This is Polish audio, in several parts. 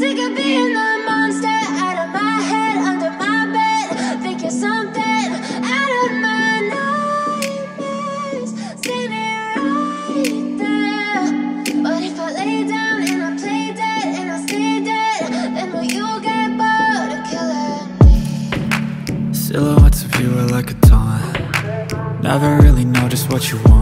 Silhouettes of being the monster out of my head under my bed. Think you are something out of my night But if I lay down and I play dead and I stay dead Then will you get both of killing me? Silhouettes if you were like a taunt Never really know just what you want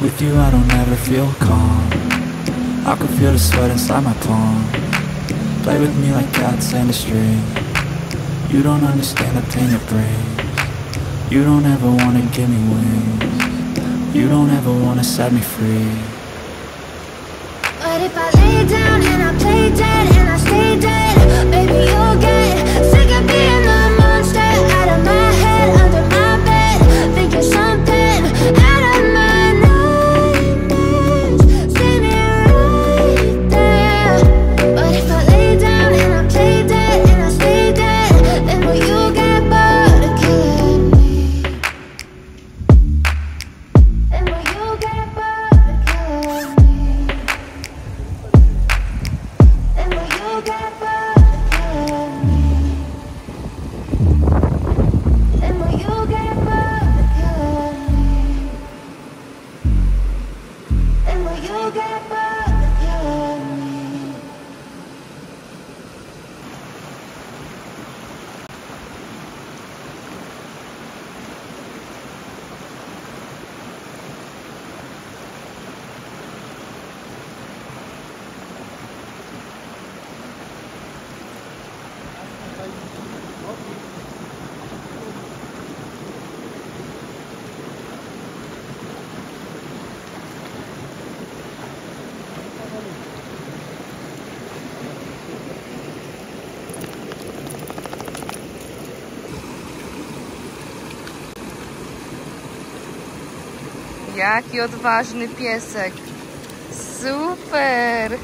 with you I don't ever feel calm. I can feel the sweat inside my palm. Play with me like cats and a string You don't understand the pain it brings. You don't ever wanna give me wings. You don't ever wanna set me free. But if I lay down and I play dead and I stay dead, baby you'll get Jaki odważny piesek. Super.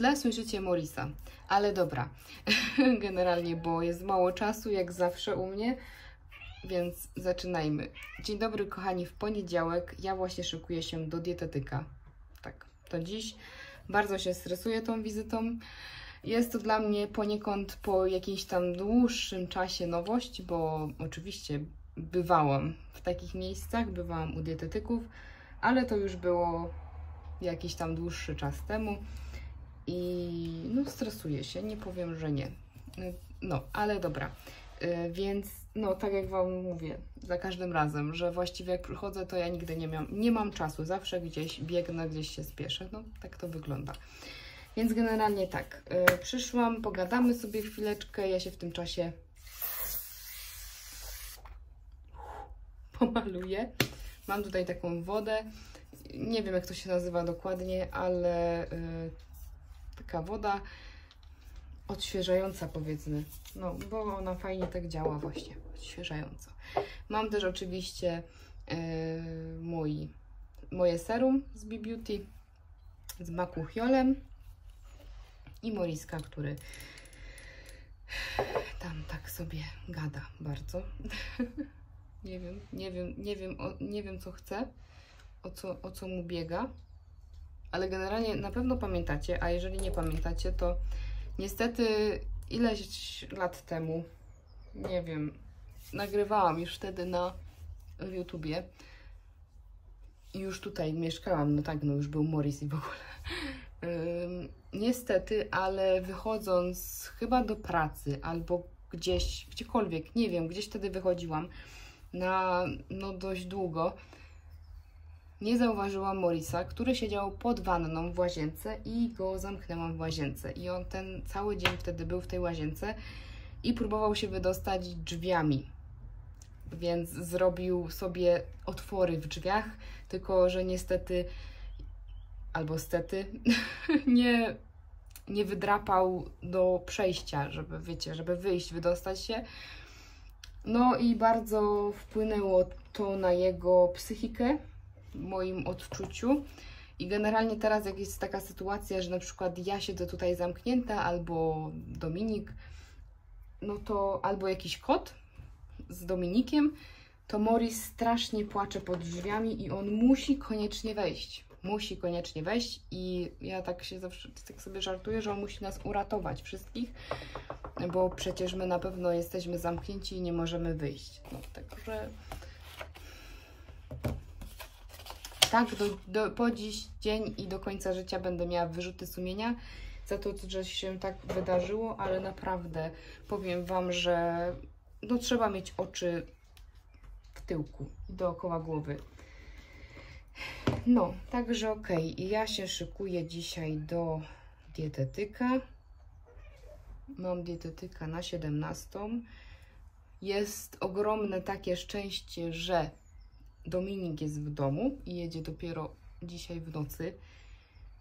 Tle słyszycie Morisa, ale dobra, generalnie, bo jest mało czasu, jak zawsze u mnie, więc zaczynajmy. Dzień dobry, kochani, w poniedziałek ja właśnie szykuję się do dietetyka. Tak, to dziś bardzo się stresuję tą wizytą. Jest to dla mnie poniekąd po jakimś tam dłuższym czasie nowość, bo oczywiście bywałam w takich miejscach, bywałam u dietetyków, ale to już było jakiś tam dłuższy czas temu i no stresuję się, nie powiem, że nie. No, ale dobra. Y, Więc no, tak jak Wam mówię, za każdym razem, że właściwie jak przychodzę, to ja nigdy nie, miałam, nie mam czasu, zawsze gdzieś biegnę, gdzieś się spieszę. No, tak to wygląda. Więc generalnie tak, y, przyszłam, pogadamy sobie chwileczkę, ja się w tym czasie pomaluję. Mam tutaj taką wodę, nie wiem jak to się nazywa dokładnie, ale y, taka woda odświeżająca powiedzmy, no bo ona fajnie tak działa właśnie, odświeżająco. Mam też oczywiście y, mój, moje serum z B-Beauty z makuchiolem i Moriska, który tam tak sobie gada bardzo. nie wiem, nie wiem, nie wiem, o, nie wiem co chce, o co, o co mu biega, ale generalnie na pewno pamiętacie, a jeżeli nie pamiętacie, to niestety ileś lat temu, nie wiem, nagrywałam już wtedy na YouTubie już tutaj mieszkałam, no tak, no już był Morris i w ogóle. Niestety, ale wychodząc chyba do pracy albo gdzieś, gdziekolwiek, nie wiem, gdzieś wtedy wychodziłam na no dość długo, nie zauważyłam Morisa, który siedział pod wanną w łazience i go zamknęłam w łazience. I on ten cały dzień wtedy był w tej łazience i próbował się wydostać drzwiami. Więc zrobił sobie otwory w drzwiach, tylko że niestety albo stety nie, nie wydrapał do przejścia, żeby wiecie, żeby wyjść, wydostać się. No i bardzo wpłynęło to na jego psychikę, moim odczuciu. I generalnie teraz, jak jest taka sytuacja, że na przykład ja siedzę tutaj zamknięta, albo Dominik, no to albo jakiś kot z Dominikiem, to Morris strasznie płacze pod drzwiami i on musi koniecznie wejść. Musi koniecznie wejść i ja tak się zawsze tak sobie żartuję, że on musi nas uratować wszystkich, bo przecież my na pewno jesteśmy zamknięci i nie możemy wyjść. No, także tak do, do, po dziś dzień i do końca życia będę miała wyrzuty sumienia za to, że się tak wydarzyło, ale naprawdę powiem Wam, że no, trzeba mieć oczy w tyłku dookoła głowy. No, także. Okay. Ja się szykuję dzisiaj do dietetyka. Mam dietetyka na 17. Jest ogromne takie szczęście, że Dominik jest w domu i jedzie dopiero dzisiaj w nocy.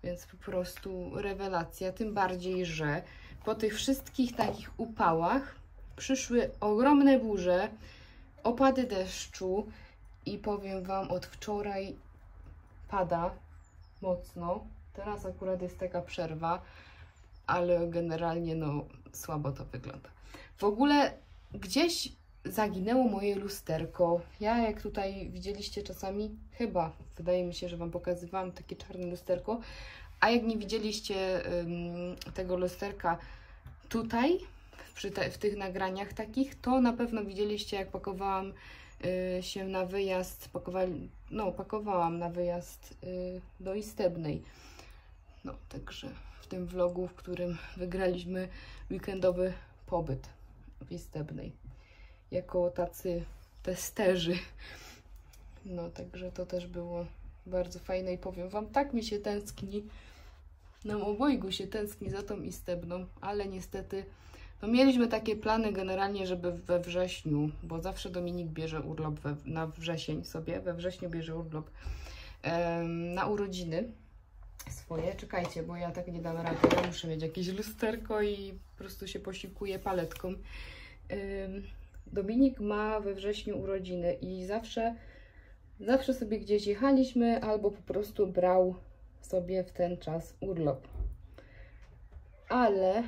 Więc po prostu rewelacja. Tym bardziej, że po tych wszystkich takich upałach przyszły ogromne burze, opady deszczu i powiem Wam, od wczoraj pada mocno. Teraz akurat jest taka przerwa, ale generalnie no słabo to wygląda. W ogóle gdzieś zaginęło moje lusterko. Ja jak tutaj widzieliście czasami, chyba wydaje mi się, że Wam pokazywałam takie czarne lusterko, a jak nie widzieliście ym, tego lusterka tutaj, te, w tych nagraniach takich, to na pewno widzieliście jak pakowałam y, się na wyjazd, pakowali, no pakowałam na wyjazd y, do Istebnej. No, także w tym vlogu, w którym wygraliśmy weekendowy pobyt w Istebnej jako tacy testerzy. No, także to też było bardzo fajne i powiem Wam, tak mi się tęskni, nam obojgu się tęskni za tą istebną, ale niestety, no mieliśmy takie plany generalnie, żeby we wrześniu, bo zawsze Dominik bierze urlop we, na wrzesień sobie, we wrześniu bierze urlop em, na urodziny swoje. Czekajcie, bo ja tak nie dam rady, muszę mieć jakieś lusterko i po prostu się posiłkuję paletką. Em, Dominik ma we wrześniu urodziny i zawsze, zawsze sobie gdzieś jechaliśmy albo po prostu brał sobie w ten czas urlop. ale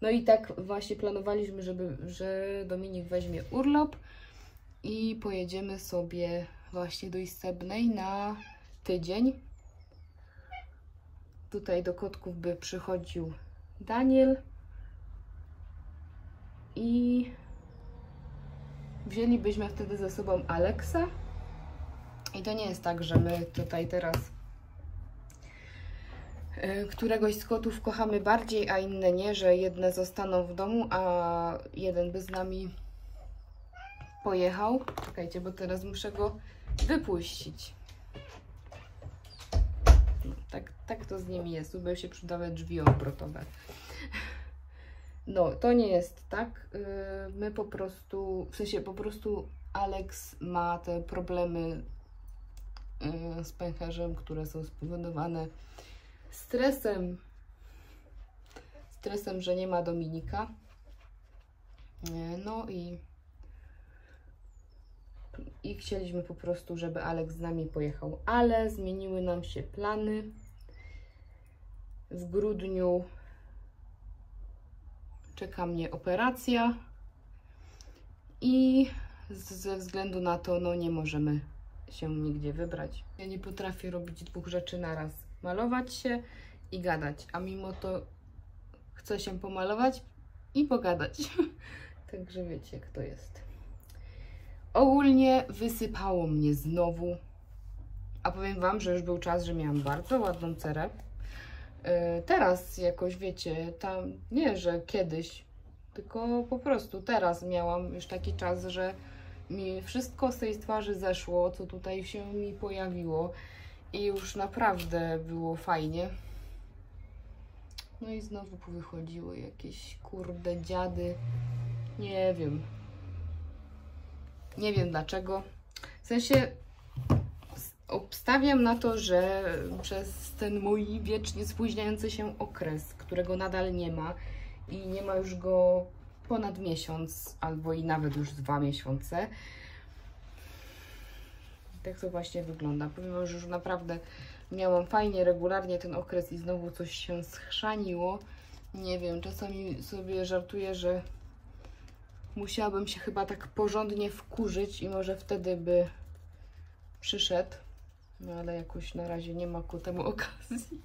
no i tak właśnie planowaliśmy, żeby, że Dominik weźmie urlop i pojedziemy sobie właśnie do Istebnej na tydzień. Tutaj do kotków by przychodził Daniel i wzięlibyśmy wtedy ze sobą Aleksa. I to nie jest tak, że my tutaj teraz y, któregoś z kotów kochamy bardziej, a inne nie, że jedne zostaną w domu, a jeden by z nami pojechał. Czekajcie, bo teraz muszę go wypuścić. No, tak, tak to z nimi jest. Tu by się przydały drzwi obrotowe. No, to nie jest tak. Yy, My po prostu, w sensie po prostu Alex ma te problemy yy, z pęcherzem, które są spowodowane stresem. Stresem, że nie ma Dominika. Yy, No i i chcieliśmy po prostu, żeby Alex z nami pojechał, ale zmieniły nam się plany. W grudniu czeka mnie operacja i ze względu na to no nie możemy się nigdzie wybrać. Ja nie potrafię robić dwóch rzeczy naraz. Malować się i gadać, a mimo to chcę się pomalować i pogadać. Także wiecie, jak to jest. Ogólnie wysypało mnie znowu. A powiem Wam, że już był czas, że miałam bardzo ładną cerę. Yy, Teraz jakoś wiecie, tam nie, że kiedyś, tylko po prostu teraz miałam już taki czas, że mi wszystko z tej twarzy zeszło, co tutaj się mi pojawiło i już naprawdę było fajnie. No i znowu powychodziły jakieś kurde dziady. Nie wiem. Nie wiem dlaczego. W sensie obstawiam na to, że przez ten mój wiecznie spóźniający się okres, którego nadal nie ma i nie ma już go ponad miesiąc, albo i nawet już dwa miesiące. Tak to właśnie wygląda. Pomimo, że już naprawdę miałam fajnie, regularnie ten okres i znowu coś się schrzaniło. Nie wiem, czasami sobie żartuję, że musiałabym się chyba tak porządnie wkurzyć i może wtedy by przyszedł. No ale jakoś na razie nie ma ku temu okazji.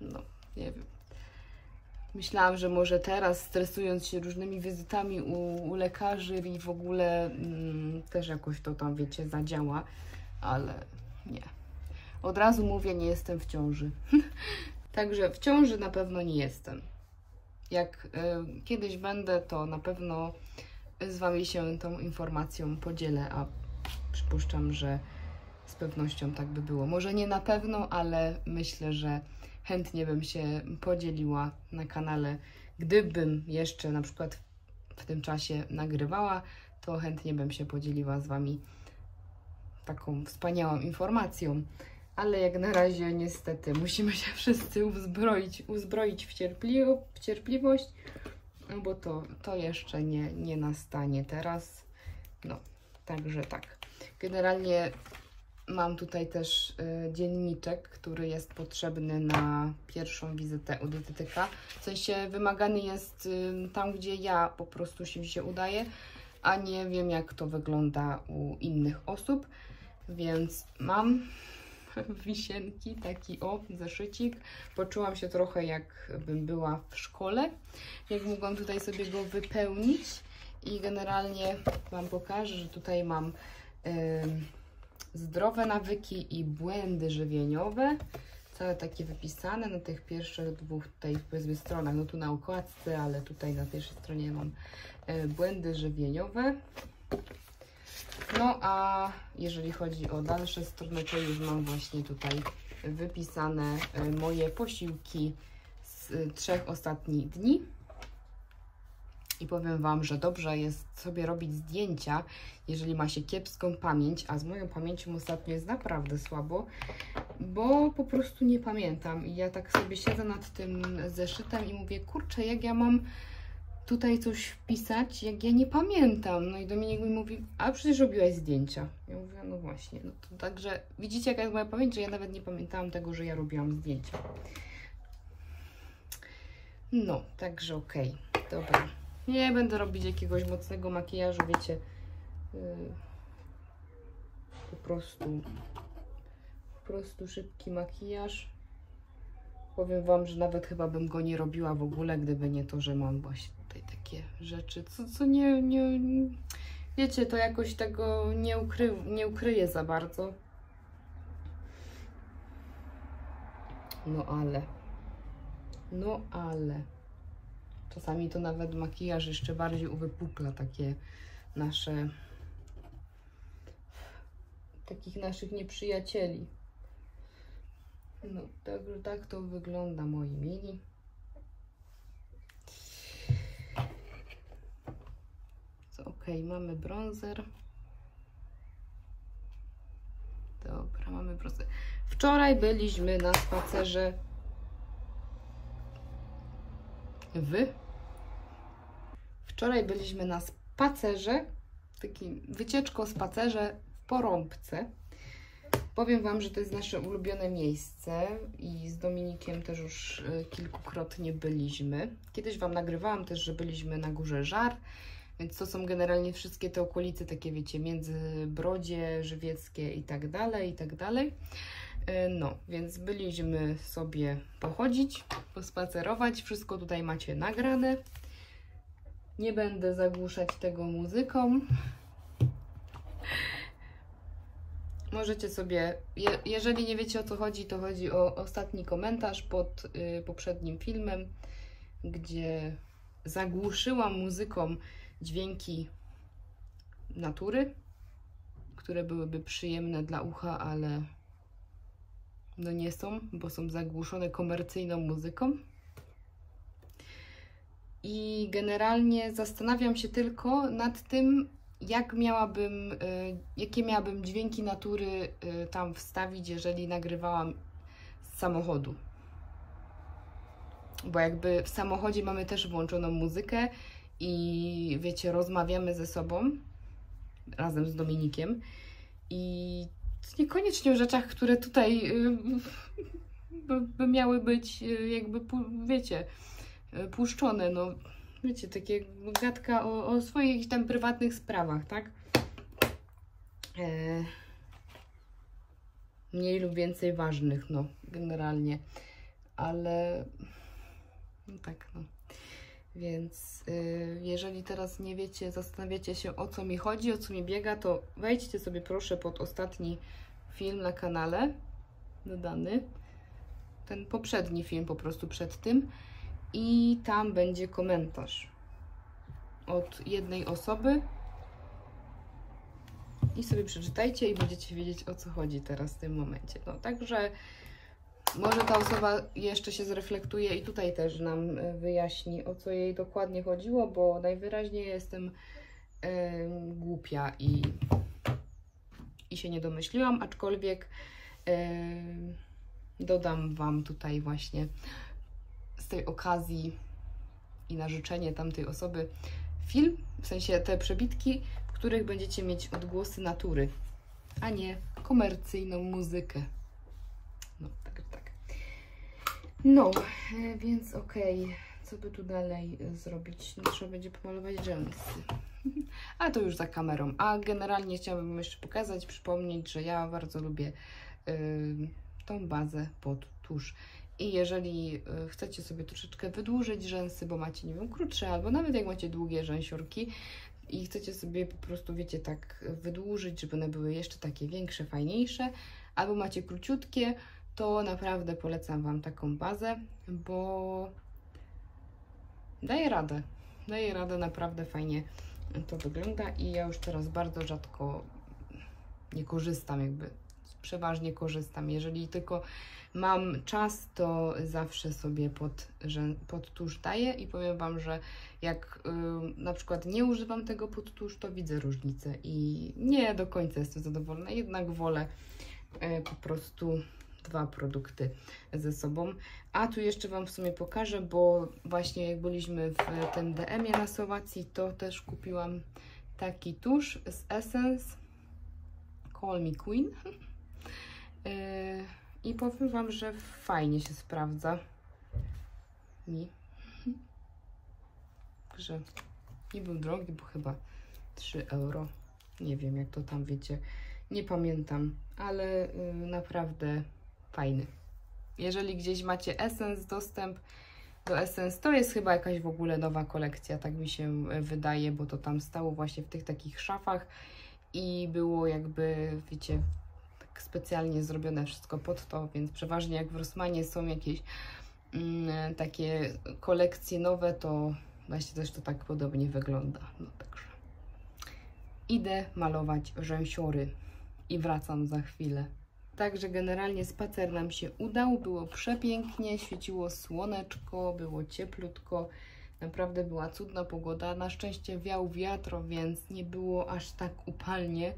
No, nie wiem. Myślałam, że może teraz, stresując się różnymi wizytami u, u lekarzy i w ogóle mm, też jakoś to tam, wiecie, zadziała, ale nie. Od razu mówię, nie jestem w ciąży. Także w ciąży na pewno nie jestem. Jak y, kiedyś będę, to na pewno z Wami się tą informacją podzielę, a przypuszczam, że z pewnością tak by było. Może nie na pewno, ale myślę, że chętnie bym się podzieliła na kanale. Gdybym jeszcze na przykład w tym czasie nagrywała, to chętnie bym się podzieliła z Wami taką wspaniałą informacją. Ale jak na razie niestety musimy się wszyscy uzbroić, uzbroić w, cierpli- w cierpliwość, no bo to, to jeszcze nie, nie nastanie teraz. No, także tak. Generalnie mam tutaj też y, dzienniczek, który jest potrzebny na pierwszą wizytę u dietetyka. W sensie wymagany jest y, tam, gdzie ja po prostu się, się udaję, a nie wiem jak to wygląda u innych osób. Więc mam wisienki, taki o, zeszycik. Poczułam się trochę jakbym była w szkole, jak mogłam tutaj sobie go wypełnić i generalnie Wam pokażę, że tutaj mam ym, zdrowe nawyki i błędy żywieniowe, całe takie wypisane na tych pierwszych dwóch tutaj powiedzmy stronach, no tu na okładce, ale tutaj na pierwszej stronie mam y, błędy żywieniowe. No a jeżeli chodzi o dalsze strony, to już mam właśnie tutaj wypisane y, moje posiłki z y, trzech ostatnich dni. I powiem Wam, że dobrze jest sobie robić zdjęcia, jeżeli ma się kiepską pamięć, a z moją pamięcią ostatnio jest naprawdę słabo, bo po prostu nie pamiętam. I ja tak sobie siedzę nad tym zeszytem i mówię, kurczę, jak ja mam tutaj coś wpisać, jak ja nie pamiętam. No i Dominik mi mówi, a przecież robiłaś zdjęcia. Ja mówię, no właśnie. No to także widzicie, jaka jest moja pamięć, że ja nawet nie pamiętałam tego, że ja robiłam zdjęcia. No, także okej. Dobra. Nie będę robić jakiegoś mocnego makijażu, wiecie. Yy, po prostu po prostu szybki makijaż. Powiem Wam, że nawet chyba bym go nie robiła w ogóle, gdyby nie to, że mam właśnie tutaj takie rzeczy, co, co nie, nie, wiecie, to jakoś tego nie, ukry, nie ukryje za bardzo. No ale, no ale, czasami to nawet makijaż jeszcze bardziej uwypukla takie nasze, takich naszych nieprzyjacieli. No, tak, tak to wygląda, moi mili. Ok, mamy bronzer. Dobra, mamy bronzer. Wczoraj byliśmy na spacerze Wy? Wczoraj byliśmy na spacerze, taki wycieczko spacerze w Porąbce. Powiem Wam, że to jest nasze ulubione miejsce i z Dominikiem też już y, kilkukrotnie byliśmy. Kiedyś Wam nagrywałam też, że byliśmy na Górze Żar, więc to są generalnie wszystkie te okolice, takie wiecie, między Brodzie, Żywieckie i tak dalej, i tak dalej. Y, No, więc byliśmy sobie pochodzić, pospacerować, wszystko tutaj macie nagrane. Nie będę zagłuszać tego muzyką. Możecie sobie, je, jeżeli nie wiecie o co chodzi, to chodzi o ostatni komentarz pod y, poprzednim filmem, gdzie zagłuszyłam muzyką dźwięki natury, które byłyby przyjemne dla ucha, ale no nie są, bo są zagłuszone komercyjną muzyką. I generalnie zastanawiam się tylko nad tym, jak miałabym, y, jakie miałabym dźwięki natury y, tam wstawić, jeżeli nagrywałam z samochodu. Bo jakby w samochodzie mamy też włączoną muzykę i wiecie, rozmawiamy ze sobą razem z Dominikiem i niekoniecznie o rzeczach, które tutaj y, by, by miały być jakby, wiecie, puszczone, no wiecie, takie gadka o, o swoich tam prywatnych sprawach, tak? E, mniej lub więcej ważnych, no, generalnie. Ale no tak, no. Więc y, jeżeli teraz nie wiecie, zastanawiacie się o co mi chodzi, o co mi biega, to wejdźcie sobie proszę pod ostatni film na kanale dodany. Ten poprzedni film po prostu przed tym i tam będzie komentarz od jednej osoby. I sobie przeczytajcie i będziecie wiedzieć o co chodzi teraz w tym momencie. No także może ta osoba jeszcze się zreflektuje i tutaj też nam e, wyjaśni o co jej dokładnie chodziło, bo najwyraźniej jestem yy, głupia i, i się nie domyśliłam, aczkolwiek yy, dodam Wam tutaj właśnie z tej okazji i na życzenie tamtej osoby film, w sensie te przebitki, w których będziecie mieć odgłosy natury, a nie komercyjną muzykę. No, tak, tak. No, e, więc okej, okay. co by tu dalej e, zrobić? No, trzeba będzie pomalować rzęsy. A to już za kamerą. A generalnie chciałabym jeszcze pokazać, przypomnieć, że ja bardzo lubię yy, tą bazę pod tusz. I jeżeli y, chcecie sobie troszeczkę wydłużyć rzęsy, bo macie, nie wiem, krótsze, albo nawet jak macie długie rzęsiurki i chcecie sobie po prostu, wiecie, tak wydłużyć, żeby one były jeszcze takie większe, fajniejsze, albo macie króciutkie, to naprawdę polecam Wam taką bazę, bo daje radę. Daje radę, naprawdę fajnie to wygląda i ja już teraz bardzo rzadko nie korzystam, jakby przeważnie korzystam. Jeżeli tylko mam czas, to zawsze sobie pod, pod tusz daję i powiem Wam, że jak y, na przykład nie używam tego pod tusz, to widzę różnicę i nie do końca jestem zadowolona, jednak wolę y, po prostu dwa produkty ze sobą. A tu jeszcze Wam w sumie pokażę, bo właśnie jak byliśmy w tym DM-ie na Słowacji, to też kupiłam taki tusz z Essence Call Me Queen. Y, i powiem Wam, że fajnie się sprawdza mi. Także nie był drogi, bo chyba 3 euro. Nie wiem, jak to tam wiecie. Nie pamiętam, ale y, naprawdę fajny. Jeżeli gdzieś macie Essence dostęp do Essence, to jest chyba jakaś w ogóle nowa kolekcja, tak mi się y, wydaje, bo to tam stało właśnie w tych takich szafach i było jakby, wiecie, tak specjalnie zrobione wszystko pod to, więc przeważnie jak w Rossmanie są jakieś mm, takie kolekcje nowe, to właśnie też to tak podobnie wygląda. No także idę malować rzęsiory i wracam za chwilę. Także generalnie spacer nam się udał, było przepięknie, świeciło słoneczko, było cieplutko, naprawdę była cudna pogoda. Na szczęście wiał wiatr, więc nie było aż tak upalnie.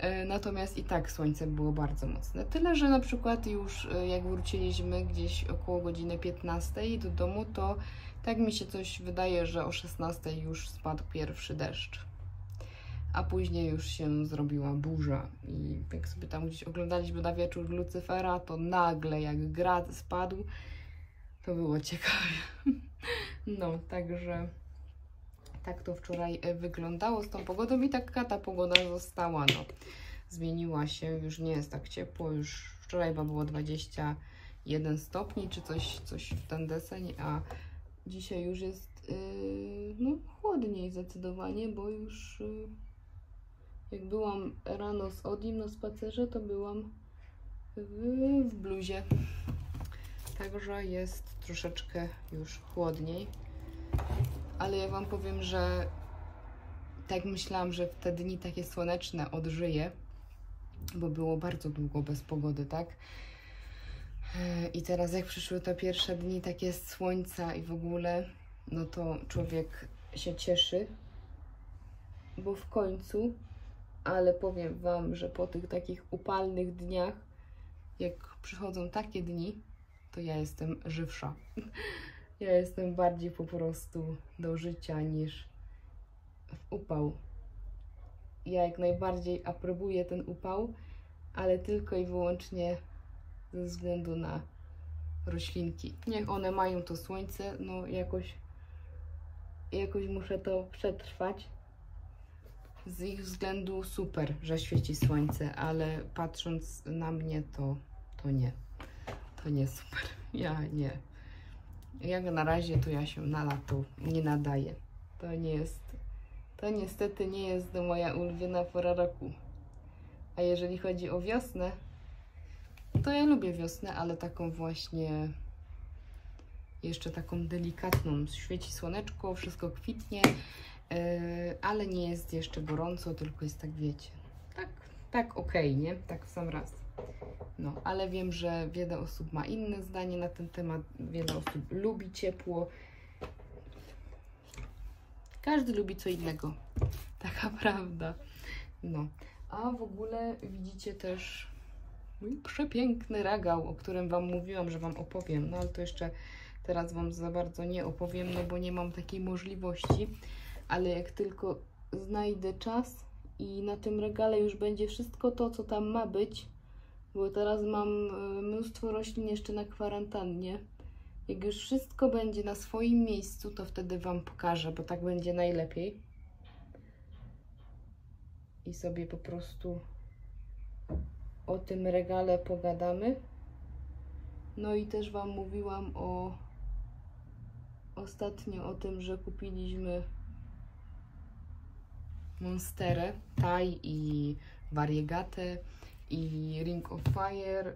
E, Natomiast i tak słońce było bardzo mocne. Tyle, że na przykład już e, jak wróciliśmy gdzieś około godziny 15 do domu, to tak mi się coś wydaje, że o 16 już spadł pierwszy deszcz. A później już się zrobiła burza i jak sobie tam gdzieś oglądaliśmy na wieczór Lucyfera, to nagle jak grad spadł, to było ciekawe. No, także tak to wczoraj e, wyglądało z tą pogodą i taka ta pogoda została, no. Zmieniła się, już nie jest tak ciepło, już wczoraj chyba było 21 stopni, czy coś, coś w ten deseń, a dzisiaj już jest yy, no, chłodniej zdecydowanie, bo już yy, jak byłam rano z Odim na spacerze, to byłam w, w bluzie. Także jest troszeczkę już chłodniej. Ale ja Wam powiem, że tak myślałam, że w te dni takie słoneczne odżyję, bo było bardzo długo bez pogody, tak? E, I teraz jak przyszły te pierwsze dni takie słońca i w ogóle, no to człowiek się cieszy, bo w końcu, ale powiem Wam, że po tych takich upalnych dniach, jak przychodzą takie dni, to ja jestem żywsza. Ja jestem bardziej po prostu do życia niż w upał. Ja jak najbardziej aprobuję ten upał, ale tylko i wyłącznie ze względu na roślinki. Niech one mają to słońce, no jakoś, jakoś muszę to przetrwać. Z ich względu super, że świeci słońce, ale patrząc na mnie, to, to nie. To nie super. Ja nie. Jak na razie to ja się na lato nie nadaję. To nie jest, to niestety nie jest moja ulubiona pora roku. A jeżeli chodzi o wiosnę, to ja lubię wiosnę, ale taką właśnie jeszcze taką delikatną. Świeci słoneczko, wszystko kwitnie, yy, ale nie jest jeszcze gorąco, tylko jest tak, wiecie, tak, tak okej, nie? Tak w sam raz. No, ale wiem, że wiele osób ma inne zdanie na ten temat. Wiele osób lubi ciepło. Każdy lubi co innego. Taka prawda. No. A w ogóle widzicie też mój przepiękny regał, o którym Wam mówiłam, że Wam opowiem. No ale to jeszcze teraz Wam za bardzo nie opowiem, no bo nie mam takiej możliwości. Ale jak tylko znajdę czas i na tym regale już będzie wszystko to, co tam ma być, bo teraz mam e, mnóstwo roślin jeszcze na kwarantannie. Jak już wszystko będzie na swoim miejscu, to wtedy Wam pokażę, bo tak będzie najlepiej. I sobie po prostu o tym regale pogadamy. No i też Wam mówiłam o ostatnio o tym, że kupiliśmy Monsterę, Thai i Variegatę i Ring of Fire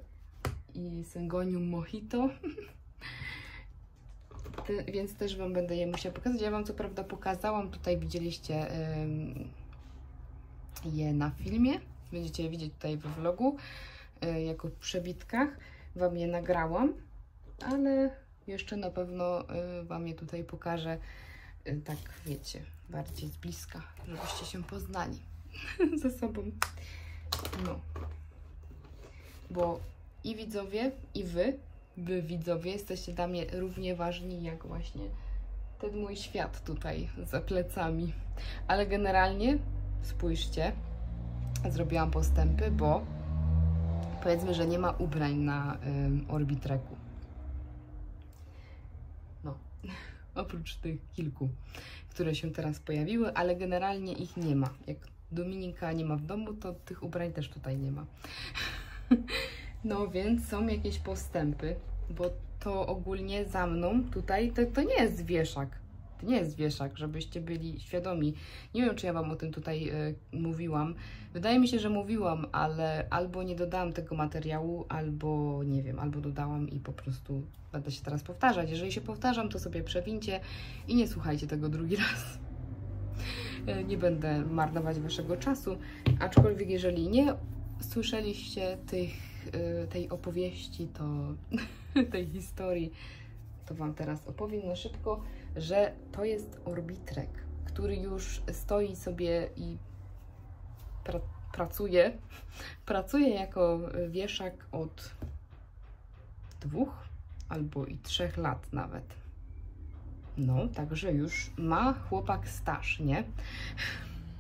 i Syngonium Mojito. Te, więc też Wam będę je musiała pokazać. Ja Wam co prawda pokazałam, tutaj widzieliście je na filmie. Będziecie je widzieć tutaj we vlogu, y, jako w przebitkach. Wam je nagrałam, ale jeszcze na pewno y, Wam je tutaj pokażę, y, tak wiecie, bardziej z bliska, żebyście się poznali ze sobą. No, bo i widzowie, i wy, wy widzowie, jesteście dla mnie równie ważni jak właśnie ten mój świat tutaj za plecami. Ale generalnie, spójrzcie, zrobiłam postępy, bo powiedzmy, że nie ma ubrań na ym, Orbitreku. No, Oprócz tych kilku, które się teraz pojawiły, ale generalnie ich nie ma. Jak Dominika nie ma w domu, to tych ubrań też tutaj nie ma. No więc są jakieś postępy, bo to ogólnie za mną tutaj to, to nie jest wieszak. To nie jest wieszak, żebyście byli świadomi. Nie wiem, czy ja Wam o tym tutaj y, mówiłam. Wydaje mi się, że mówiłam, ale albo nie dodałam tego materiału, albo nie wiem, albo dodałam i po prostu będę się teraz powtarzać. Jeżeli się powtarzam, to sobie przewincie i nie słuchajcie tego drugi raz. Y, Nie będę marnować Waszego czasu, aczkolwiek jeżeli nie słyszeliście tych, y, tej opowieści, to tej historii, to Wam teraz opowiem na szybko, że to jest orbitrek, który już stoi sobie i pra pracuje, pracuje jako wieszak od dwóch albo i trzech lat nawet. No, także już ma chłopak staż, nie?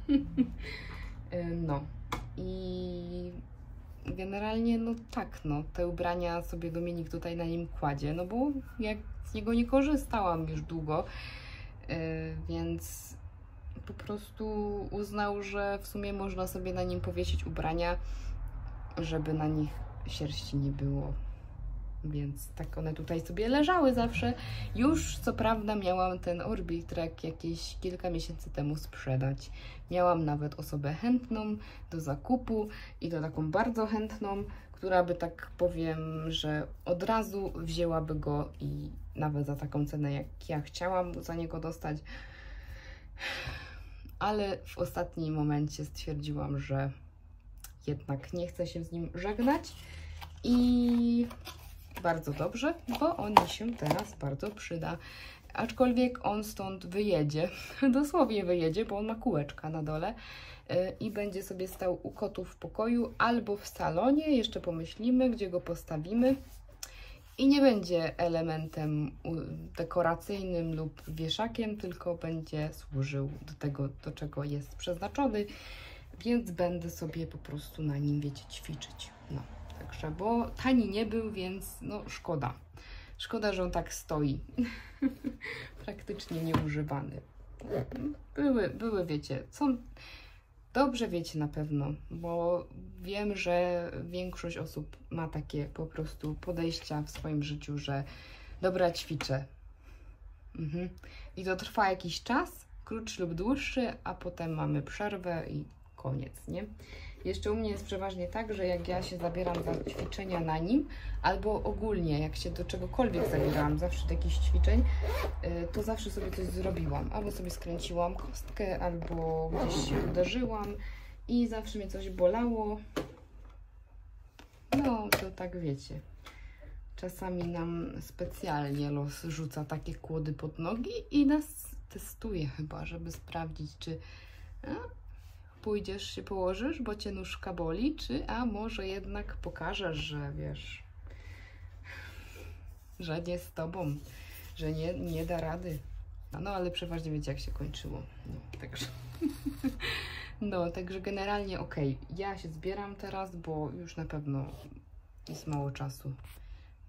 Y, no, i generalnie, no tak, no, te ubrania sobie Dominik tutaj na nim kładzie, no bo jak z niego nie korzystałam już długo, yy, więc po prostu uznał, że w sumie można sobie na nim powiesić ubrania, żeby na nich sierści nie było. Więc tak one tutaj sobie leżały zawsze. Już co prawda miałam ten Orbitrek jakieś kilka miesięcy temu sprzedać. Miałam nawet osobę chętną do zakupu i to taką bardzo chętną, która by tak powiem, że od razu wzięłaby go i nawet za taką cenę, jak ja chciałam za niego dostać. Ale w ostatnim momencie stwierdziłam, że jednak nie chcę się z nim żegnać i bardzo dobrze, bo on mi się teraz bardzo przyda. Aczkolwiek on stąd wyjedzie, dosłownie wyjedzie, bo on ma kółeczka na dole y, i będzie sobie stał u kotów w pokoju albo w salonie. Jeszcze pomyślimy, gdzie go postawimy. I nie będzie elementem dekoracyjnym lub wieszakiem, tylko będzie służył do tego, do czego jest przeznaczony, więc będę sobie po prostu na nim, wiecie, ćwiczyć. No, także, bo tani nie był, więc no szkoda. Szkoda, że on tak stoi. Praktycznie nieużywany. Były, były, wiecie, są dobrze wiecie na pewno, bo wiem, że większość osób ma takie po prostu podejścia w swoim życiu, że dobra, ćwiczę. Mhm. I to trwa jakiś czas, krótszy lub dłuższy, a potem mamy przerwę i koniec, nie? Jeszcze u mnie jest przeważnie tak, że jak ja się zabieram za ćwiczenia na nim, albo ogólnie jak się do czegokolwiek zabierałam, zawsze do jakichś ćwiczeń, y, to zawsze sobie coś zrobiłam. Albo sobie skręciłam kostkę, albo gdzieś się uderzyłam i zawsze mnie coś bolało. No, to tak wiecie. Czasami nam specjalnie los rzuca takie kłody pod nogi i nas testuje chyba, żeby sprawdzić, czy pójdziesz się położysz, bo cię nóżka boli, czy a może jednak pokażesz, że wiesz, że nie z tobą, że nie, nie da rady. No, ale przeważnie wiecie, jak się kończyło. No, także. No, także generalnie okej. Ja się zbieram teraz, bo już na pewno jest mało czasu.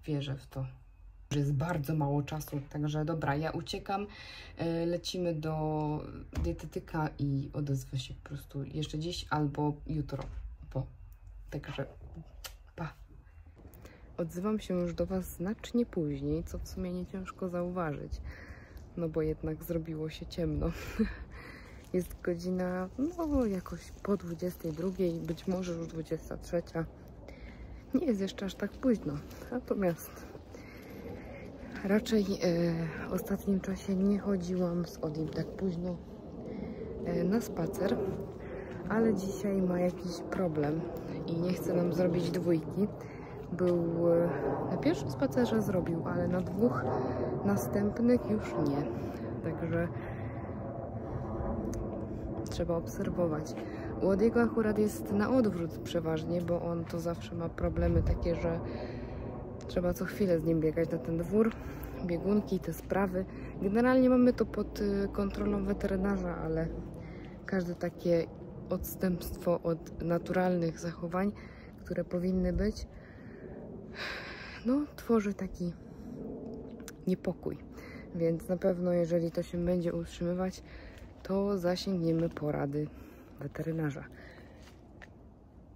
Wierzę w to. Że jest bardzo mało czasu. Także dobra, ja uciekam. E, Lecimy do dietetyka i odezwę się po prostu jeszcze dziś albo jutro. Bo. Także pa. Odzywam się już do Was znacznie później, co w sumie nie ciężko zauważyć. No bo jednak zrobiło się ciemno. Jest godzina, no jakoś po 22, być może już 23. Nie jest jeszcze aż tak późno. Natomiast raczej e, w ostatnim czasie nie chodziłam z Odim tak późno e, na spacer, ale dzisiaj ma jakiś problem i nie chce nam zrobić dwójki. Był e, na pierwszym spacerze zrobił, ale na dwóch następnych już nie. Także trzeba obserwować. U Odiego akurat jest na odwrót przeważnie, bo on to zawsze ma problemy takie, że trzeba co chwilę z nim biegać na ten dwór, biegunki, te sprawy. Generalnie mamy to pod y, kontrolą weterynarza, ale każde takie odstępstwo od naturalnych zachowań, które powinny być, no, tworzy taki niepokój. Więc na pewno, jeżeli to się będzie utrzymywać, to zasięgniemy porady weterynarza.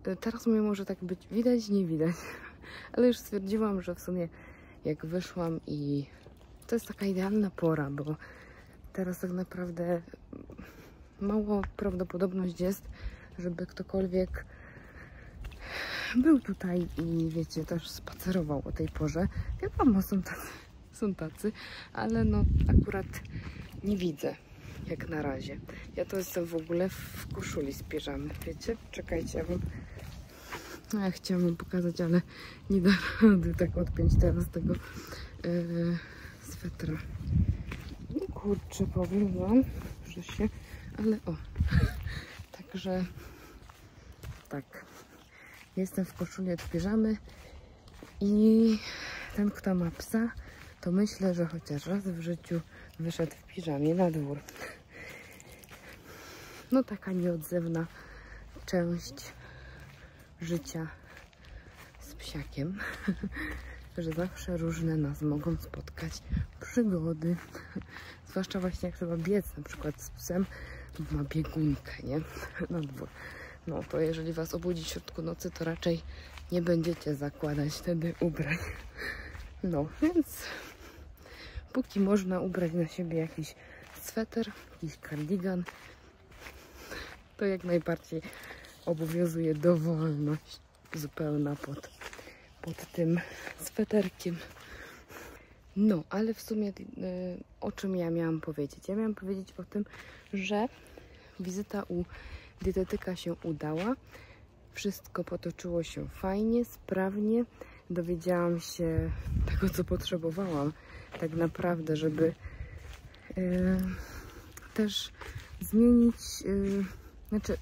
E, Teraz mnie może tak być widać, nie widać, ale już stwierdziłam, że w sumie jak wyszłam i to jest taka idealna pora, bo teraz tak naprawdę mało prawdopodobność jest, żeby ktokolwiek był tutaj i wiecie, też spacerował o tej porze. Wiadomo, są tacy, są tacy, ale no akurat nie widzę jak na razie. Ja to jestem w ogóle w koszuli z piżamy, wiecie? Czekajcie, ja wam... No, ja chciałam pokazać, ale nie da rady tak odpiąć teraz tego yy, swetra. No kurczę, powiem wam, że się... Ale o, także tak. Jestem w koszuli od piżamy i ten, kto ma psa, to myślę, że chociaż raz w życiu wyszedł w piżamie na dwór. No taka nieodzewna część życia z psiakiem, że zawsze różne nas mogą spotkać przygody. Zwłaszcza właśnie jak trzeba biec na przykład z psem, ma biegunkę, nie? Na dwór. No to jeżeli was obudzi w środku nocy, to raczej nie będziecie zakładać wtedy ubrań. No, więc póki można ubrać na siebie jakiś sweter, jakiś kardigan, to jak najbardziej obowiązuje dowolność zupełna pod, pod tym sweterkiem. No, ale w sumie y, o czym ja miałam powiedzieć? Ja miałam powiedzieć o tym, że wizyta u dietetyka się udała. Wszystko potoczyło się fajnie, sprawnie. Dowiedziałam się tego, co potrzebowałam, tak naprawdę, żeby y, też zmienić. y, znaczy,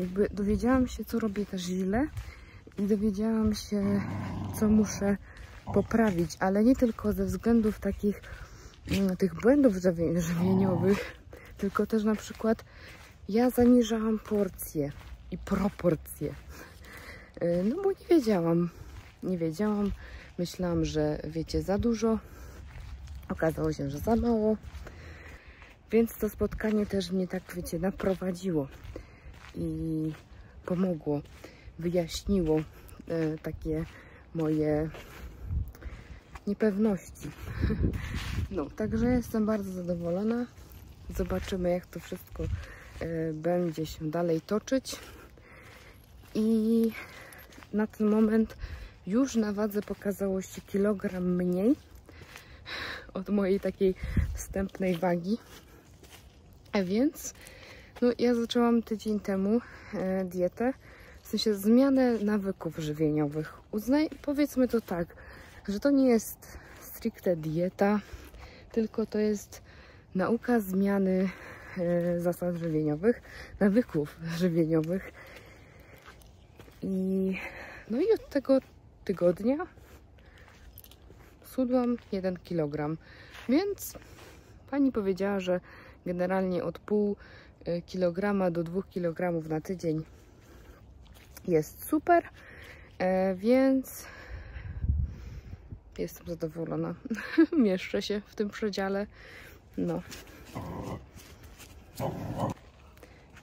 jakby dowiedziałam się, co robię też źle i dowiedziałam się, co muszę poprawić, ale nie tylko ze względów takich mm, tych błędów żywie- żywieniowych, tylko też na przykład ja zaniżałam porcje i proporcje. Y, No bo nie wiedziałam. Nie wiedziałam. Myślałam, że wiecie za dużo. Okazało się, że za mało. Więc to spotkanie też mnie tak, wiecie, naprowadziło i pomogło, wyjaśniło e, takie moje niepewności. No, także jestem bardzo zadowolona. Zobaczymy, jak to wszystko e, będzie się dalej toczyć. I na ten moment już na wadze pokazało się kilogram mniej od mojej takiej wstępnej wagi. A więc no, ja zaczęłam tydzień temu e, dietę, w sensie zmianę nawyków żywieniowych. Uznaj, powiedzmy to tak, że to nie jest stricte dieta, tylko to jest nauka zmiany e, zasad żywieniowych, nawyków żywieniowych. I no i od tego tygodnia schudłam 1 kg. Więc pani powiedziała, że generalnie od pół kilograma do 2 kg na tydzień jest super, e, więc jestem zadowolona. Mieszczę się w tym przedziale. No.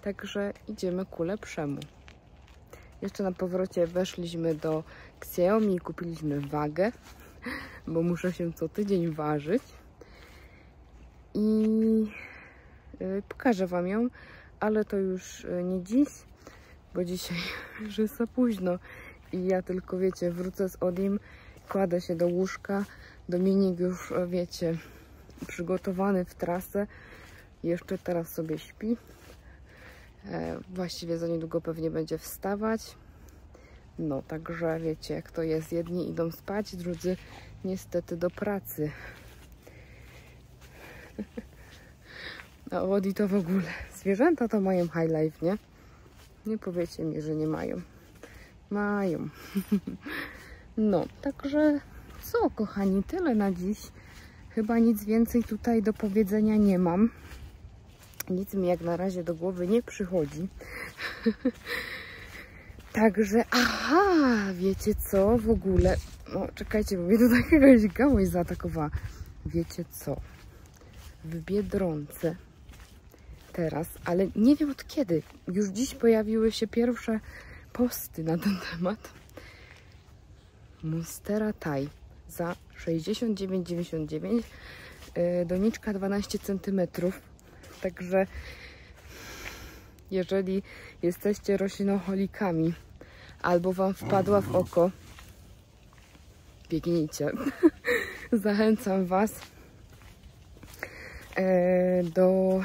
Także idziemy ku lepszemu. Jeszcze na powrocie weszliśmy do Xiaomi i kupiliśmy wagę, bo muszę się co tydzień ważyć. I pokażę Wam ją, ale to już y, nie dziś, bo dzisiaj już jest za późno i ja tylko, wiecie, wrócę z Odim, kładę się do łóżka, Dominik już, e, wiecie, przygotowany w trasę, jeszcze teraz sobie śpi. E, właściwie za niedługo pewnie będzie wstawać. No, także wiecie, jak to jest. Jedni idą spać, drudzy niestety do pracy. A Odi to w ogóle. Zwierzęta to mają high life, nie? Nie powiecie mi, że nie mają. Mają. No, także co, kochani, tyle na dziś. Chyba nic więcej tutaj do powiedzenia nie mam. Nic mi jak na razie do głowy nie przychodzi. Także, aha, wiecie co, w ogóle, no czekajcie, bo mnie tu jakaś gałąź zaatakowała. Wiecie co, w Biedronce teraz, ale nie wiem od kiedy. Już dziś pojawiły się pierwsze posty na ten temat. Monstera Thai za 69,99 yy, doniczka 12 cm. Także jeżeli jesteście roślinocholikami albo Wam wpadła w oko, biegnijcie. Zachęcam Was e, do,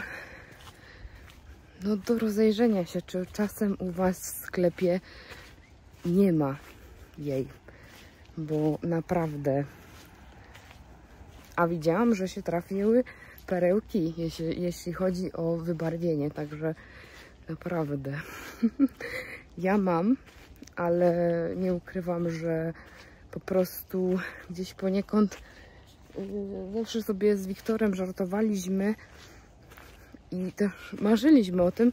no, do rozejrzenia się, czy czasem u Was w sklepie nie ma jej, bo naprawdę. A widziałam, że się trafiły perełki, jeśli, jeśli chodzi o wybarwienie, także naprawdę. ja mam, ale nie ukrywam, że po prostu gdzieś poniekąd yy, zawsze sobie z Wiktorem żartowaliśmy i też marzyliśmy o tym,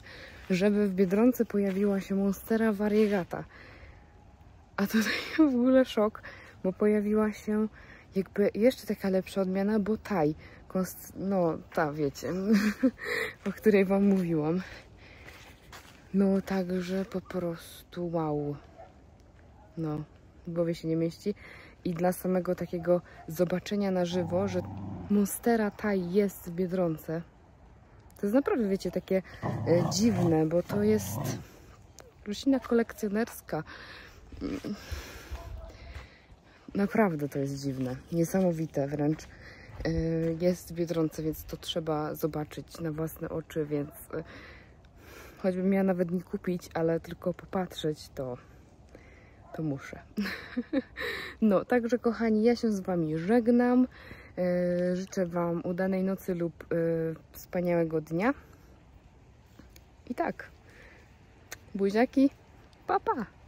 żeby w Biedronce pojawiła się Monstera Variegata. A tutaj w ogóle szok, bo pojawiła się jakby jeszcze taka lepsza odmiana, bo Taj. Konst- no, ta wiecie, o której Wam mówiłam. No, także po prostu wow. No, w głowie się nie mieści. I dla samego takiego zobaczenia na żywo, że Monstera Thai jest w Biedronce. To jest naprawdę, wiecie, takie e, dziwne, bo to jest roślina kolekcjonerska. Mm. Naprawdę to jest dziwne, niesamowite wręcz. E, Jest w więc to trzeba zobaczyć na własne oczy, więc e, choćbym miała nawet nie kupić, ale tylko popatrzeć, to to muszę. No, także kochani, ja się z Wami żegnam. E, Życzę Wam udanej nocy lub e, wspaniałego dnia. I tak, buziaki, pa pa!